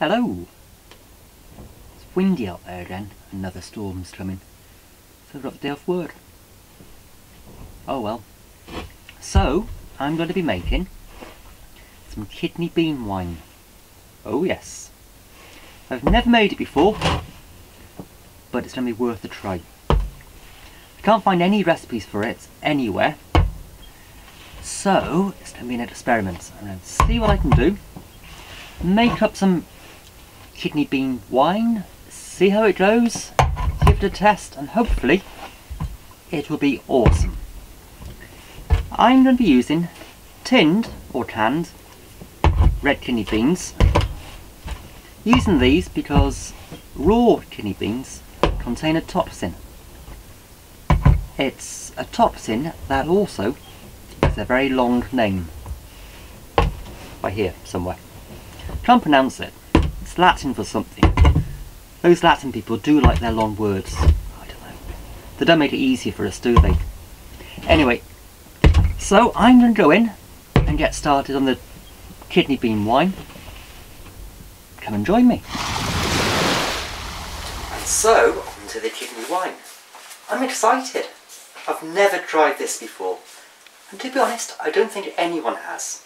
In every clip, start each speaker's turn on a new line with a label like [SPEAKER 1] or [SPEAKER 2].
[SPEAKER 1] Hello! It's windy out there again. Another storm's coming. So I've got the day off work. Oh well. So, I'm going to be making some kidney bean wine. Oh yes. I've never made it before, but it's going to be worth a try. I can't find any recipes for it anywhere, so it's going to be an experiment. I'm going to see what I can do, make up some kidney bean wine, see how it goes, give it a test, and hopefully it will be awesome. I'm going to be using tinned or canned red kidney beans. Using these because raw kidney beans contain a toxin. It's a toxin that also has a very long name. By here, somewhere. Can't pronounce it. It's Latin for something. Those Latin people do like their long words. I don't know. They don't make it easy for us, do they? Anyway, so I'm going to go in and get started on the kidney bean wine. Come and join me. And so, on to the kidney wine. I'm excited. I've never tried this before. And to be honest, I don't think anyone has.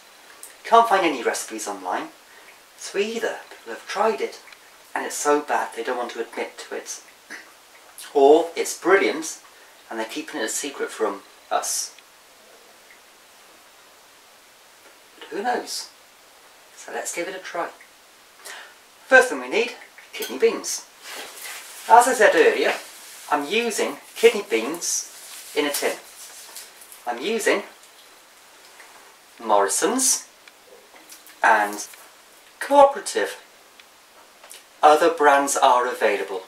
[SPEAKER 1] Can't find any recipes online. So either have tried it and it's so bad they don't want to admit to it. Or it's brilliant and they're keeping it a secret from us. But who knows? So let's give it a try. First thing we need, kidney beans. As I said earlier, I'm using kidney beans in a tin. I'm using Morrisons and Cooperative. Other brands are available.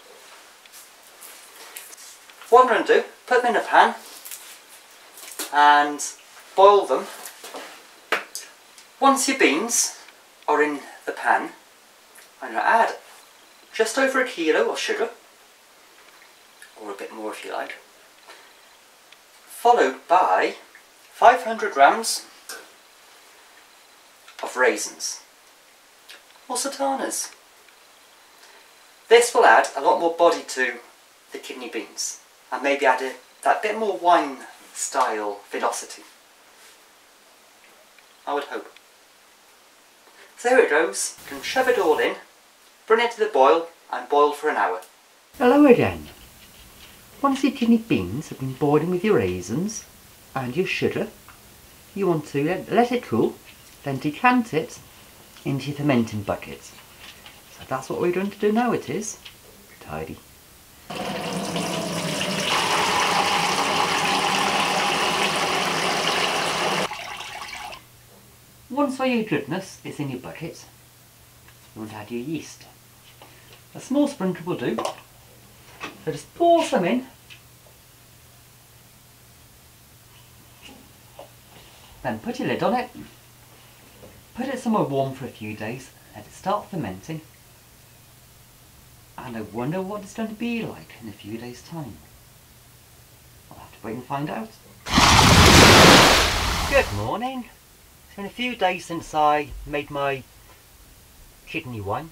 [SPEAKER 1] What I'm going to do, put them in a pan and boil them. Once your beans are in the pan, I'm going to add just over a kilo of sugar, or a bit more if you like, followed by 500 grams of raisins or sultanas. This will add a lot more body to the kidney beans and maybe add a, that bit more wine style velocity. I would hope. So here it goes. You can shove it all in, bring it to the boil and boil for an hour. Hello again. Once your kidney beans have been boiling with your raisins and your sugar, you want to let, let it cool, then decant it into your fermenting bucket. So that's what we're going to do now it is. Tidy. Once all your goodness is in your bucket, you want to add your yeast. A small sprinkle will do. So just pour some in. Then put your lid on it. Put it somewhere warm for a few days. Let it start fermenting. And I wonder what it's going to be like in a few days time. I'll have to wait and find out. Good morning. It's been a few days since I made my kidney wine.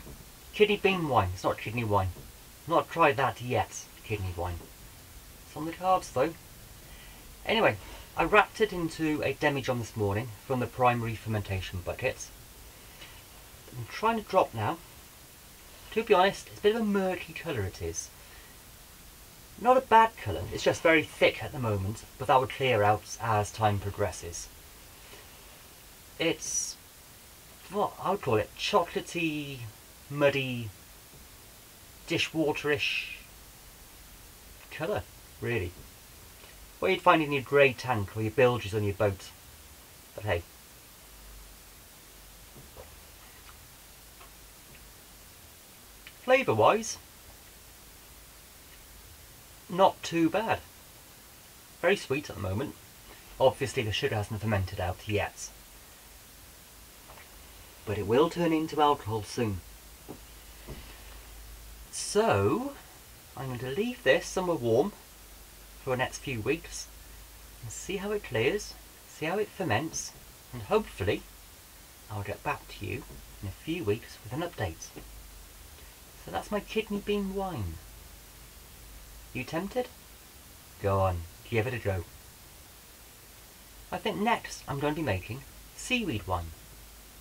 [SPEAKER 1] Kidney bean wine. It's not kidney wine. I've not tried that yet, kidney wine. It's on the cards though. Anyway, I wrapped it into a demijohn this morning from the primary fermentation bucket. I'm trying to drop now. To be honest, it's a bit of a murky colour it is. Not a bad colour, it's just very thick at the moment, but that will clear out as time progresses. It's what I would call it chocolatey, muddy, dishwaterish colour, really. What you'd find in your grey tank or your bilges on your boat. But hey. Flavour wise, not too bad. Very sweet at the moment. Obviously the sugar hasn't fermented out yet but it will turn into alcohol soon. So, I'm going to leave this somewhere warm for the next few weeks and see how it clears, see how it ferments, and hopefully I'll get back to you in a few weeks with an update. So that's my kidney bean wine. You tempted? Go on, give it a go. I think next I'm going to be making seaweed wine.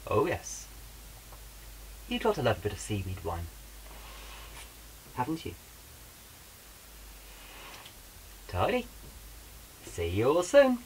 [SPEAKER 1] Oh yes. You've got to love a bit of seaweed wine. Haven't you? Tidy. See you all soon.